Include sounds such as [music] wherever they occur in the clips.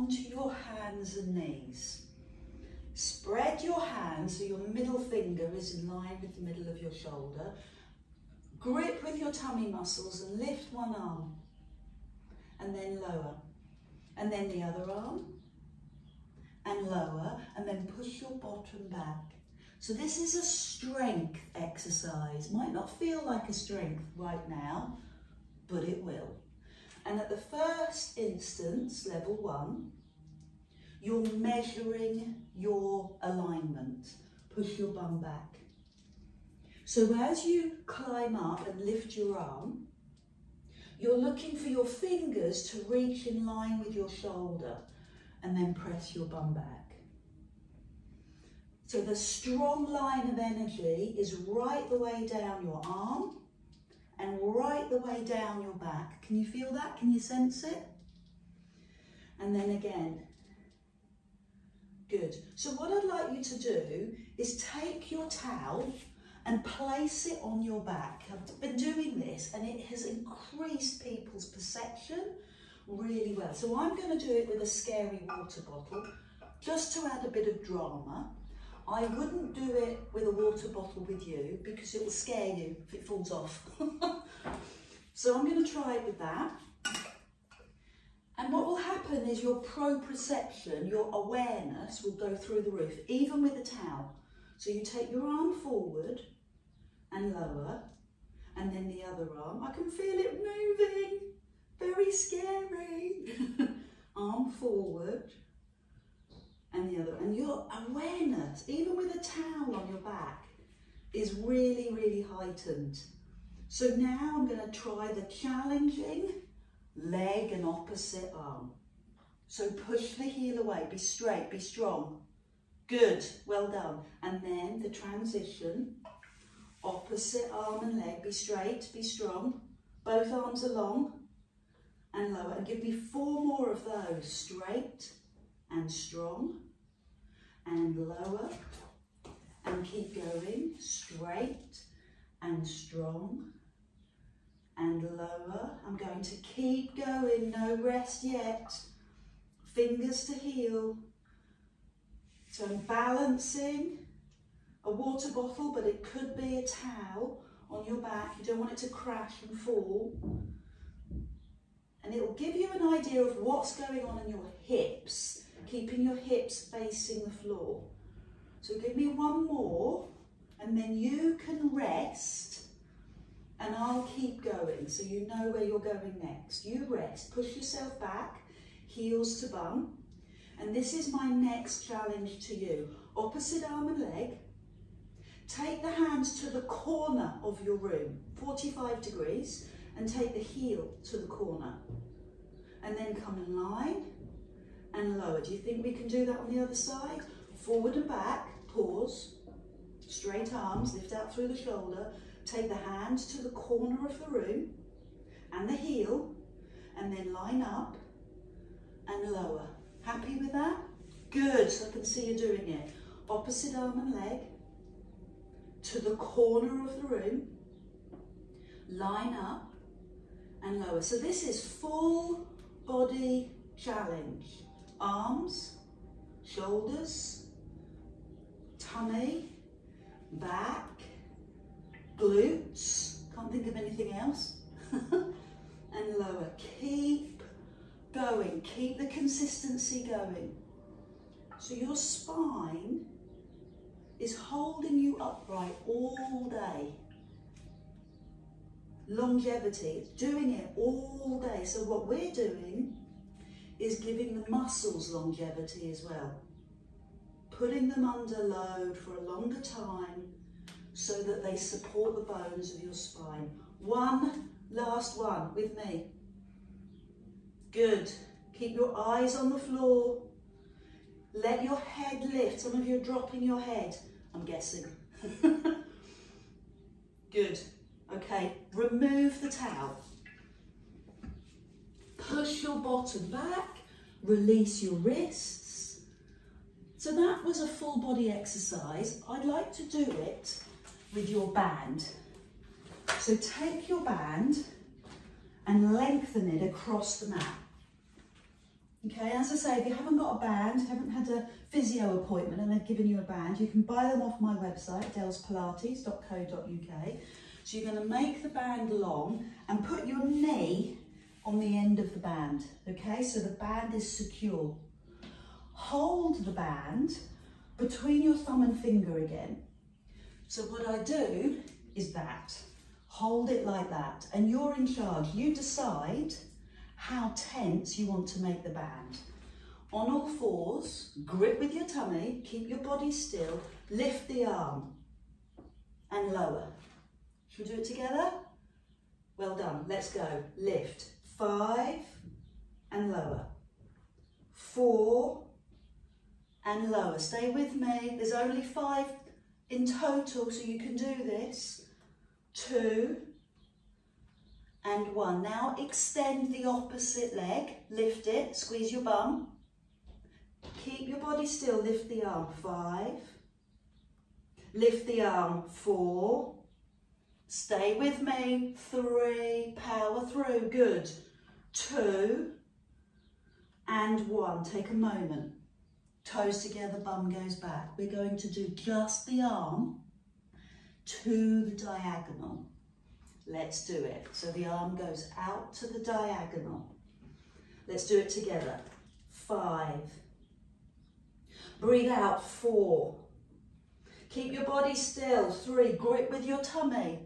onto your hands and knees. Spread your hands so your middle finger is in line with the middle of your shoulder. Grip with your tummy muscles and lift one arm and then lower. And then the other arm and lower and then push your bottom back. So this is a strength exercise. Might not feel like a strength right now, but it will. And at the first instance, level one, you're measuring your alignment. Push your bum back. So as you climb up and lift your arm, you're looking for your fingers to reach in line with your shoulder and then press your bum back. So the strong line of energy is right the way down your arm and right the way down your back. Can you feel that? Can you sense it? And then again. Good. So what I'd like you to do is take your towel and place it on your back. I've been doing this and it has increased people's perception really well. So I'm going to do it with a scary water bottle just to add a bit of drama. I wouldn't do it with a water bottle with you because it will scare you if it falls off. [laughs] so I'm going to try it with that. And what will happen is your proprioception, your awareness will go through the roof, even with a towel. So you take your arm forward and lower, and then the other arm. I can feel it moving, very scary. arm forward, and the other. And your awareness, even with a towel on your back, is really, really heightened. So now I'm going to try the challenging leg and opposite arm. So push the heel away, be straight, be strong. Good, well done. And then the transition, opposite arm and leg, be straight, be strong. Both arms are long and lower. And give me four more of those, straight, and strong and lower and keep going straight and strong and lower. I'm going to keep going, no rest yet. Fingers to heel. So I'm balancing a water bottle, but it could be a towel on your back. You don't want it to crash and fall and it will give you an idea of what's going on in your hips, keeping your hips facing the floor. So give me one more and then you can rest and I'll keep going so you know where you're going next. You rest, push yourself back, heels to bum. And this is my next challenge to you. Opposite arm and leg. Take the hands to the corner of your room, 45 degrees and take the heel to the corner. And then come in line and lower. Do you think we can do that on the other side? Forward and back, pause, straight arms, lift out through the shoulder, take the hand to the corner of the room and the heel, and then line up and lower. Happy with that? Good, so I can see you doing it. Opposite arm and leg to the corner of the room, line up and lower. So this is full body challenge. Arms, shoulders, tummy, back, glutes, can't think of anything else, [laughs] and lower. Keep going, keep the consistency going. So your spine is holding you upright all day longevity, doing it all day. So what we're doing is giving the muscles longevity as well. Putting them under load for a longer time so that they support the bones of your spine. One last one with me. Good. Keep your eyes on the floor. Let your head lift. Some of you are dropping your head, I'm guessing. [laughs] Good. Okay, remove the towel. Push your bottom back, release your wrists. So that was a full body exercise. I'd like to do it with your band. So take your band and lengthen it across the mat. Okay, as I say, if you haven't got a band, haven't had a physio appointment and they've given you a band, you can buy them off my website, adelespilates.co.uk. So you're going to make the band long and put your knee on the end of the band, okay? So the band is secure. Hold the band between your thumb and finger again. So what I do is that. Hold it like that. And you're in charge. You decide how tense you want to make the band. On all fours, grip with your tummy, keep your body still, lift the arm and lower. Should we do it together? Well done, let's go. Lift, five and lower. Four and lower. Stay with me, there's only five in total, so you can do this. Two and one. Now extend the opposite leg, lift it, squeeze your bum. Keep your body still, lift the arm, five. Lift the arm, four. Stay with me, three, power through, good. Two and one, take a moment. Toes together, bum goes back. We're going to do just the arm to the diagonal. Let's do it. So the arm goes out to the diagonal. Let's do it together. Five. Breathe out, four. Keep your body still, three. Grip with your tummy.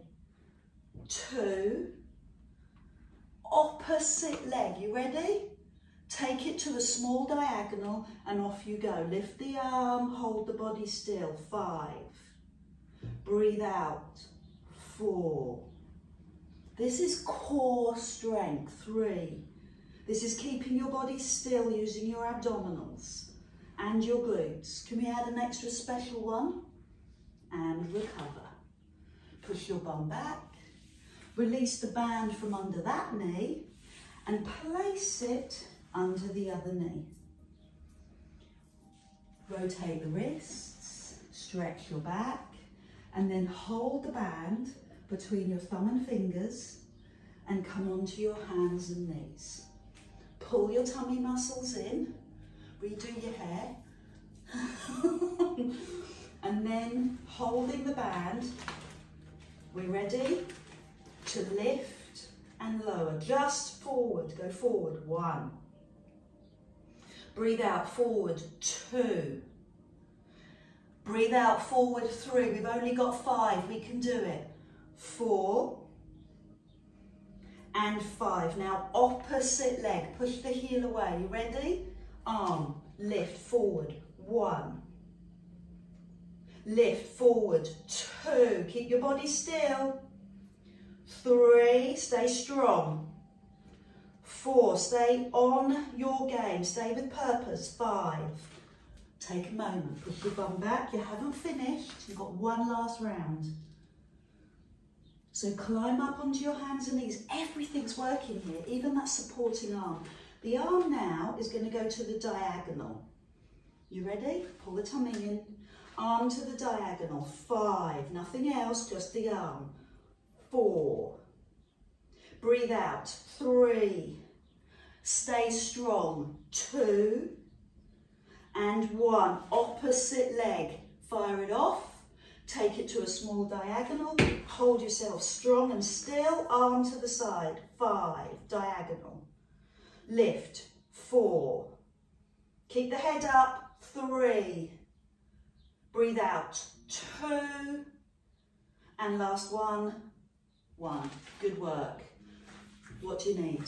Two. Opposite leg, you ready? Take it to a small diagonal and off you go. Lift the arm, hold the body still. Five. Breathe out. Four. This is core strength. Three. This is keeping your body still using your abdominals and your glutes. Can we add an extra special one? And recover. Push your bum back. Release the band from under that knee and place it under the other knee. Rotate the wrists, stretch your back, and then hold the band between your thumb and fingers and come onto your hands and knees. Pull your tummy muscles in, redo your hair, [laughs] and then holding the band, we're ready to lift and lower, just forward, go forward, one, Breathe out, forward, two. Breathe out, forward, three. We've only got five, we can do it. Four and five. Now, opposite leg, push the heel away. You ready? Arm, lift, forward, one. Lift, forward, two. Keep your body still. Three, stay strong. Four, stay on your game. Stay with purpose. Five, take a moment. Push your bum back. You haven't finished. You've got one last round. So climb up onto your hands and knees. Everything's working here, even that supporting arm. The arm now is going to go to the diagonal. You ready? Pull the tummy in. Arm to the diagonal. Five. Nothing else, just the arm. Four. Breathe out. Three. Stay strong. Two and one. Opposite leg. Fire it off. Take it to a small diagonal. Hold yourself strong and still. Arm to the side. Five. Diagonal. Lift. Four. Keep the head up. Three. Breathe out. Two. And last one. One. Good work. What do you need?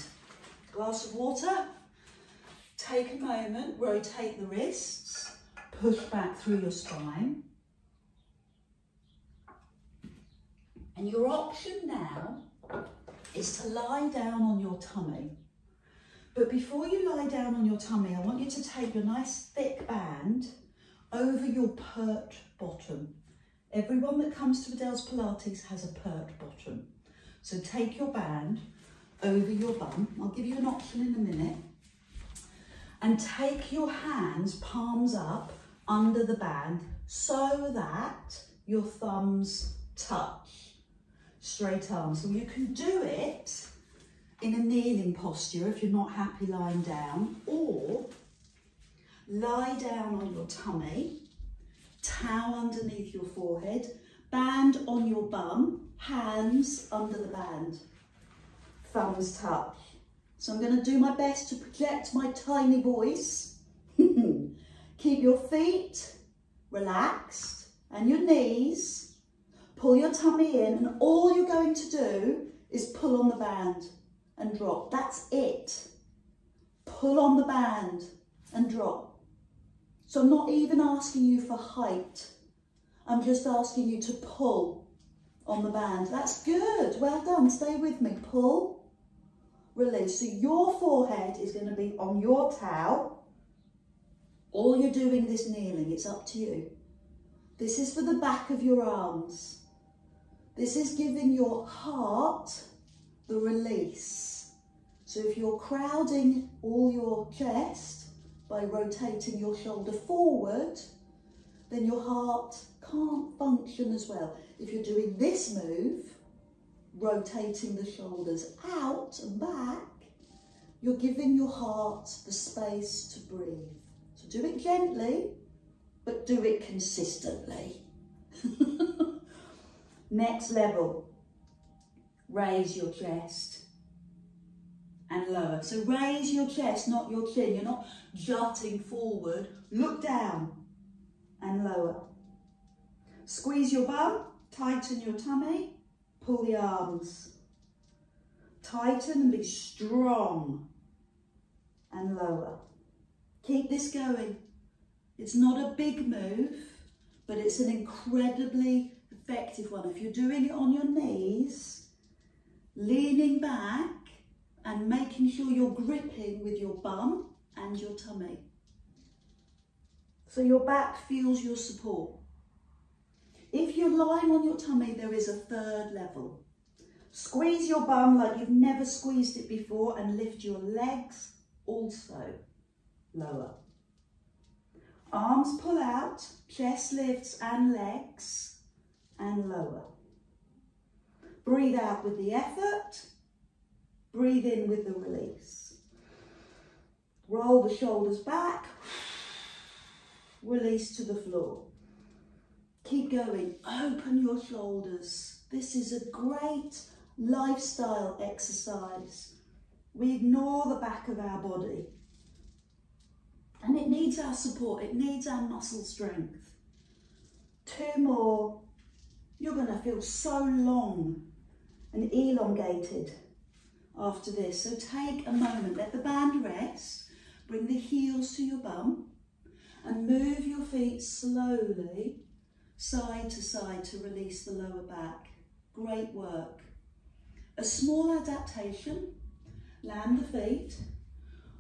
glass of water. Take a moment, rotate the wrists, push back through your spine. And your option now is to lie down on your tummy. But before you lie down on your tummy, I want you to take your nice thick band over your pert bottom. Everyone that comes to Adele's Pilates has a pert bottom. So take your band over your bum. I'll give you an option in a minute. And take your hands, palms up, under the band so that your thumbs touch. Straight arms. So you can do it in a kneeling posture if you're not happy lying down, or lie down on your tummy, towel underneath your forehead, band on your bum, hands under the band, thumbs touch. So I'm going to do my best to project my tiny voice. [laughs] Keep your feet relaxed and your knees. Pull your tummy in and all you're going to do is pull on the band and drop. That's it. Pull on the band and drop. So I'm not even asking you for height. I'm just asking you to pull on the band. That's good. Well done. Stay with me. Pull, release. So your forehead is going to be on your towel. All you're doing this kneeling. It's up to you. This is for the back of your arms. This is giving your heart the release. So if you're crowding all your chest by rotating your shoulder forward, then your heart can't function as well. If you're doing this move, rotating the shoulders out and back, you're giving your heart the space to breathe. So do it gently, but do it consistently. [laughs] Next level, raise your chest and lower. So raise your chest, not your chin. You're not jutting forward. Look down and lower. Squeeze your bum, tighten your tummy, pull the arms. Tighten and be strong and lower. Keep this going. It's not a big move, but it's an incredibly effective one. If you're doing it on your knees, leaning back and making sure you're gripping with your bum and your tummy. So your back feels your support. If you're lying on your tummy, there is a third level. Squeeze your bum like you've never squeezed it before and lift your legs also lower. Arms pull out, chest lifts and legs and lower. Breathe out with the effort. Breathe in with the release. Roll the shoulders back. Release to the floor. Keep going. Open your shoulders. This is a great lifestyle exercise. We ignore the back of our body. And it needs our support. It needs our muscle strength. Two more. You're going to feel so long and elongated after this. So take a moment. Let the band rest. Bring the heels to your bum and move your feet slowly side to side to release the lower back. Great work. A small adaptation, land the feet.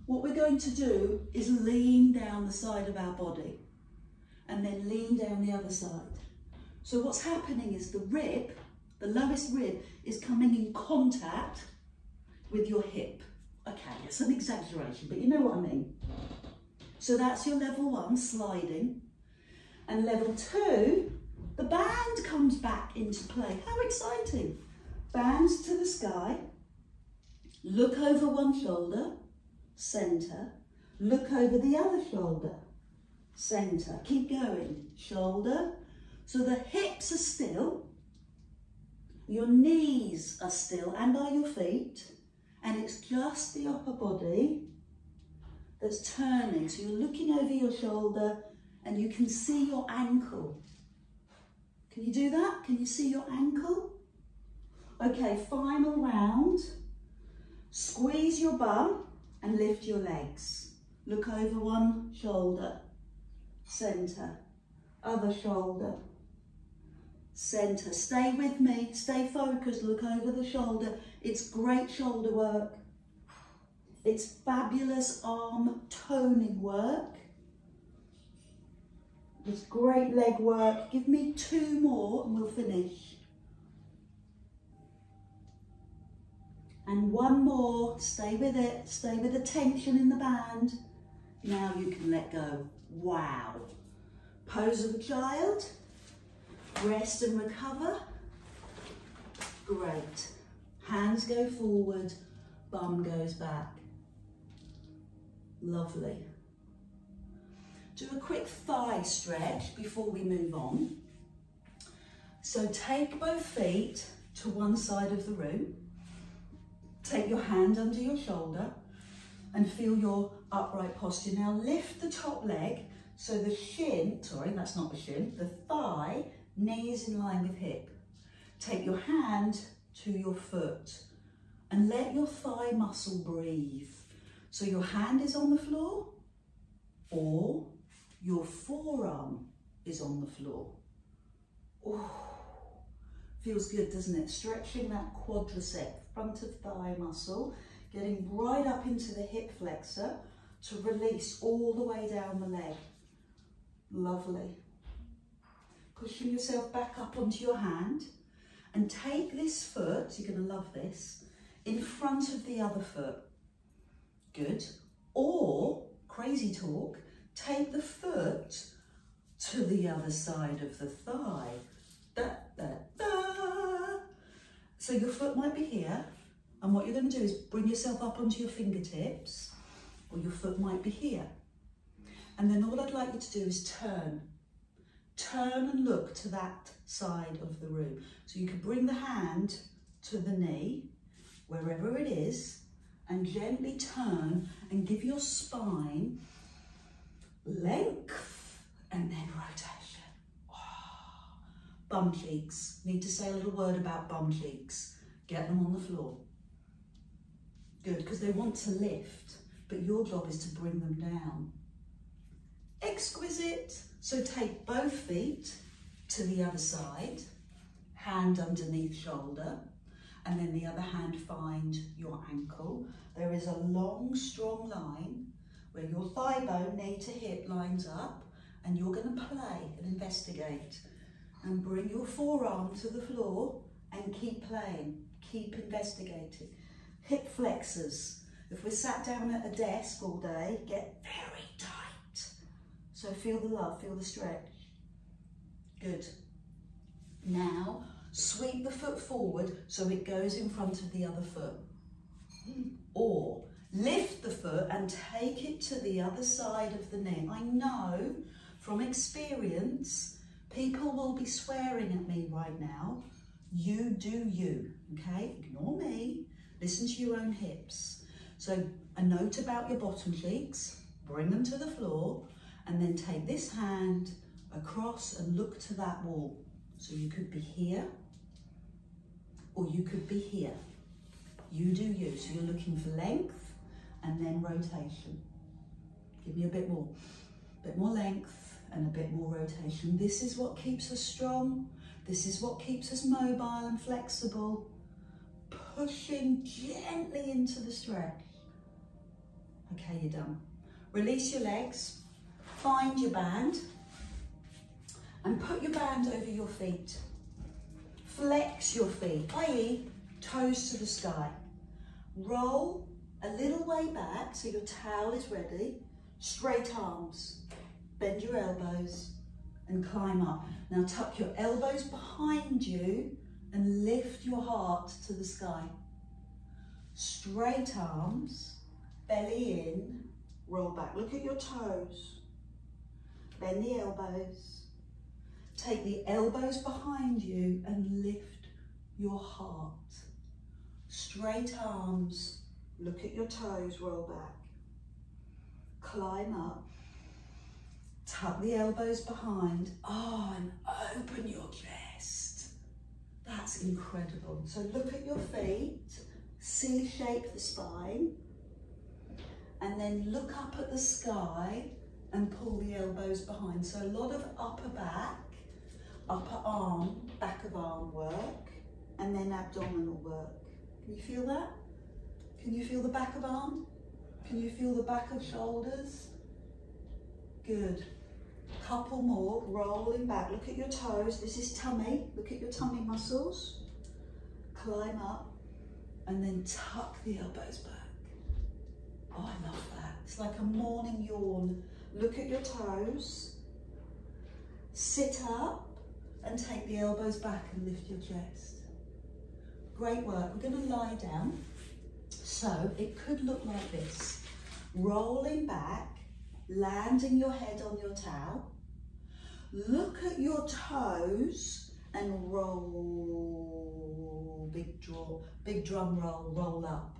What we're going to do is lean down the side of our body and then lean down the other side. So what's happening is the rib, the lowest rib, is coming in contact with your hip. Okay, it's an exaggeration, but you know what I mean. So that's your level one, sliding. And level two, the band comes back into play. How exciting. Bands to the sky. Look over one shoulder, centre. Look over the other shoulder, centre. Keep going. Shoulder. So the hips are still. Your knees are still and are your feet. And it's just the upper body that's turning. So you're looking over your shoulder and you can see your ankle. Can you do that? Can you see your ankle? Okay, final round. Squeeze your bum and lift your legs. Look over one shoulder, centre, other shoulder, centre. Stay with me, stay focused, look over the shoulder. It's great shoulder work. It's fabulous arm toning work. It's great leg work. Give me two more and we'll finish. And one more, stay with it, stay with the tension in the band. Now you can let go. Wow. Pose of a child, rest and recover. Great. Hands go forward, bum goes back. Lovely. Do a quick thigh stretch before we move on. So take both feet to one side of the room. Take your hand under your shoulder and feel your upright posture. Now lift the top leg so the shin, sorry, that's not the shin, the thigh, knee is in line with hip. Take your hand to your foot and let your thigh muscle breathe. So your hand is on the floor or your forearm is on the floor. Feels good, doesn't it? Stretching that quadricep, front of thigh muscle, getting right up into the hip flexor to release all the way down the leg. Lovely. Pushing yourself back up onto your hand and take this foot, you're going to love this, in front of the other foot. Good. Or, crazy talk, take the foot to the other side of the thigh. Da, da, da. So your foot might be here, and what you're going to do is bring yourself up onto your fingertips, or your foot might be here. And then all I'd like you to do is turn. Turn and look to that side of the room. So you can bring the hand to the knee, wherever it is, and gently turn and give your spine length and then rotation. Oh. Bum cheeks. Need to say a little word about bum cheeks. Get them on the floor. Good, because they want to lift, but your job is to bring them down. Exquisite. So take both feet to the other side, hand underneath shoulder, and then the other hand find your ankle. There is a long, strong line where your thigh bone, knee to hip lines up, and you're going to play and investigate. And bring your forearm to the floor and keep playing, keep investigating. Hip flexors. If we're sat down at a desk all day, get very tight. So feel the love, feel the stretch. Good. Now, sweep the foot forward so it goes in front of the other foot. Or lift the foot and take it to the other side of the knee. I know from experience, people will be swearing at me right now. You do you, okay? Ignore me, listen to your own hips. So a note about your bottom cheeks, bring them to the floor, and then take this hand across and look to that wall. So you could be here, or you could be here. You do you. So you're looking for length and then rotation. Give me a bit more. A bit more length and a bit more rotation. This is what keeps us strong. This is what keeps us mobile and flexible. Pushing gently into the stretch. Okay, you're done. Release your legs. Find your band. And put your band over your feet. Flex your feet, i.e. toes to the sky. Roll a little way back so your towel is ready. Straight arms. Bend your elbows and climb up. Now tuck your elbows behind you and lift your heart to the sky. Straight arms, belly in, roll back. Look at your toes. Bend the elbows. Take the elbows behind you and lift your heart. Straight arms, look at your toes, roll back. Climb up. Tuck the elbows behind. Oh, and open your chest. That's incredible. So look at your feet. C shape the spine. And then look up at the sky and pull the elbows behind. So a lot of upper back upper arm, back of arm work, and then abdominal work. Can you feel that? Can you feel the back of arm? Can you feel the back of shoulders? Good. Couple more, rolling back. Look at your toes. This is tummy. Look at your tummy muscles. Climb up and then tuck the elbows back. Oh, I love that. It's like a morning yawn. Look at your toes. Sit up and take the elbows back and lift your chest. Great work. We're going to lie down So it could look like this. Rolling back, landing your head on your towel. Look at your toes and roll. Big draw, big drum roll, roll up.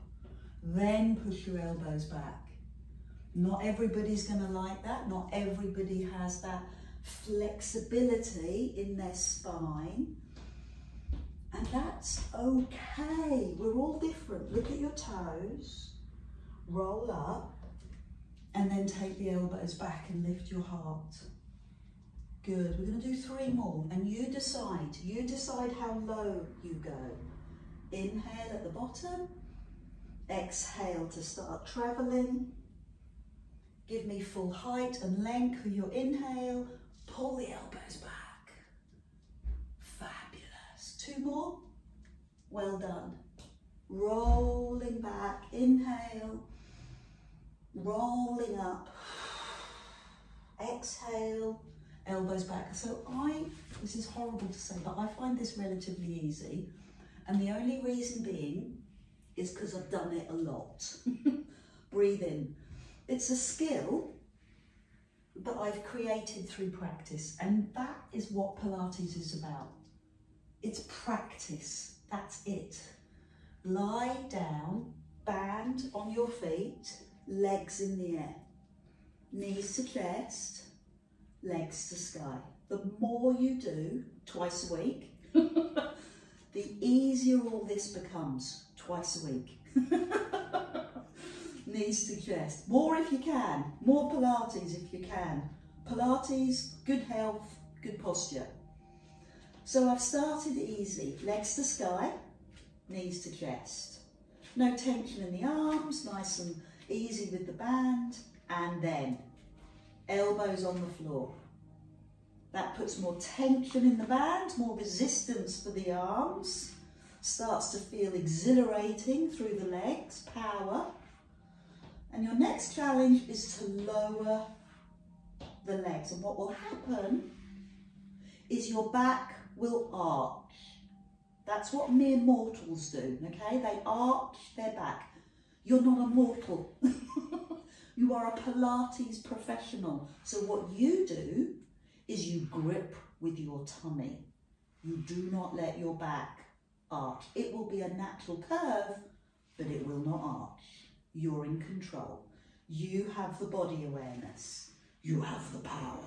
Then push your elbows back. Not everybody's going to like that. Not everybody has that flexibility in their spine. And that's okay. We're all different. Look at your toes. Roll up. And then take the elbows back and lift your heart. Good. We're going to do three more. And you decide. You decide how low you go. Inhale at the bottom. Exhale to start traveling. Give me full height and length with your inhale. Pull the elbows back. Fabulous. Two more. Well done. Rolling back. Inhale. Rolling up. Exhale. Elbows back. So I, this is horrible to say, but I find this relatively easy. And the only reason being is because I've done it a lot. [laughs] Breathe in. It's a skill that I've created through practice, and that is what Pilates is about. It's practice, that's it. Lie down, band on your feet, legs in the air. Knees to chest, legs to sky. The more you do, twice a week, [laughs] the easier all this becomes, twice a week. [laughs] knees to chest. More if you can. More Pilates if you can. Pilates, good health, good posture. So I've started easy. Legs to sky, knees to chest. No tension in the arms, nice and easy with the band. And then elbows on the floor. That puts more tension in the band, more resistance for the arms. Starts to feel exhilarating through the legs, power. And your next challenge is to lower the legs. And what will happen is your back will arch. That's what mere mortals do, okay? They arch their back. You're not a mortal. [laughs] you are a Pilates professional. So what you do is you grip with your tummy. You do not let your back arch. It will be a natural curve, but it will not arch. You're in control. You have the body awareness. You have the power.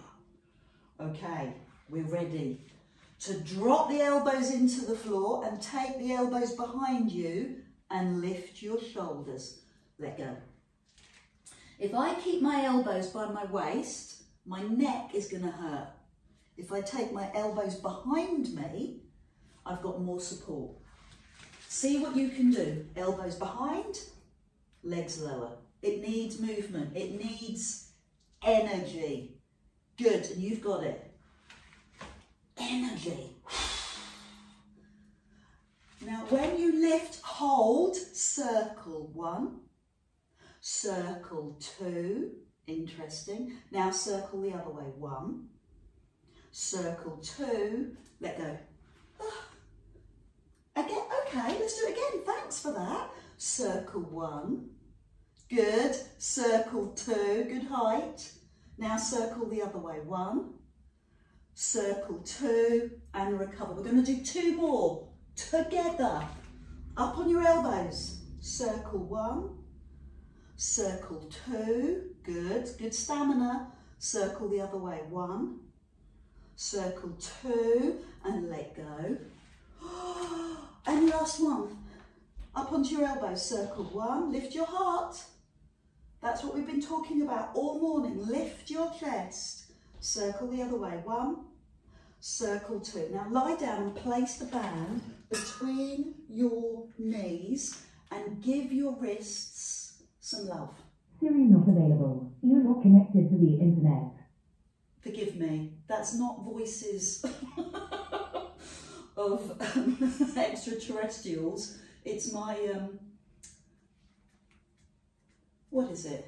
Okay, we're ready to drop the elbows into the floor and take the elbows behind you and lift your shoulders. Let go. If I keep my elbows by my waist, my neck is going to hurt. If I take my elbows behind me, I've got more support. See what you can do. Elbows behind, legs lower. It needs movement. It needs energy. Good, and you've got it. Energy. Now, when you lift, hold, circle one, circle two, interesting. Now circle the other way, one, circle two, let go. Ah. Again, okay, let's do it again. Thanks for that circle one. Good, circle two, good height. Now circle the other way, one, circle two, and recover. We're gonna do two more together. Up on your elbows, circle one, circle two, good, good stamina. Circle the other way, one, circle two, and let go. [gasps] And last one, up onto your elbows, circle one, lift your heart. That's what we've been talking about all morning. Lift your chest. Circle the other way, one, circle two. Now lie down and place the band between your knees and give your wrists some love. Siri not available. You're not connected to the internet. Forgive me, that's not voices [laughs] of um, [laughs] extraterrestrials. It's my, um, what is it?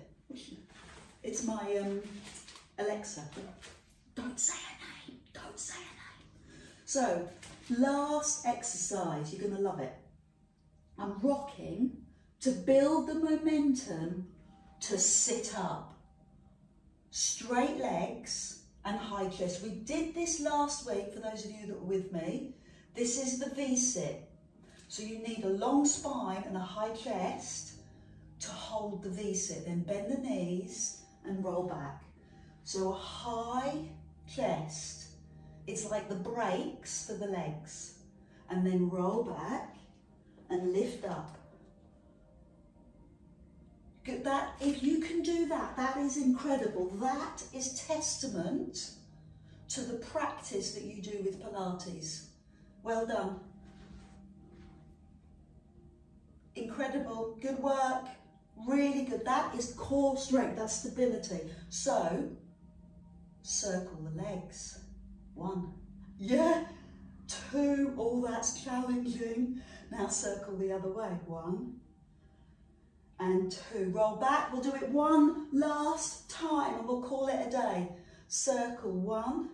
It's my um, Alexa. Don't say a name, don't say a name. So, last exercise, you're gonna love it. I'm rocking to build the momentum to sit up. Straight legs and high chest. We did this last week for those of you that were with me. This is the V-sit. So you need a long spine and a high chest to hold the V-sit. Then bend the knees and roll back. So a high chest, it's like the brakes for the legs. And then roll back and lift up. That, if you can do that, that is incredible. That is testament to the practice that you do with Pilates. Well done. Incredible, good work, really good. That is core strength, that's stability. So, circle the legs. One, yeah, two, oh that's challenging. Now circle the other way. One and two. Roll back. We'll do it one last time and we'll call it a day. Circle one,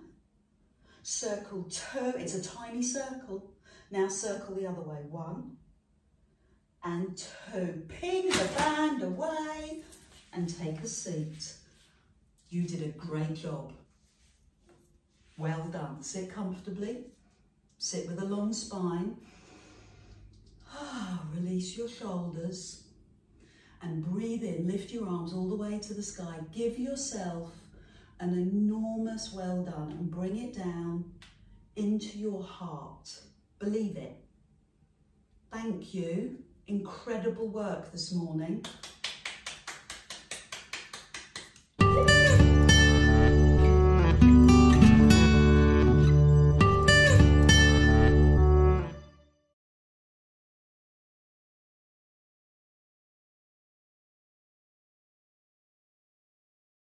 circle two. It's a tiny circle. Now circle the other way. One and two. Ping the band away and take a seat. You did a great job. Well done. Sit comfortably. Sit with a long spine. Ah, release your shoulders and breathe in. Lift your arms all the way to the sky. Give yourself an enormous well done and bring it down into your heart. Believe it. Thank you. Incredible work this morning.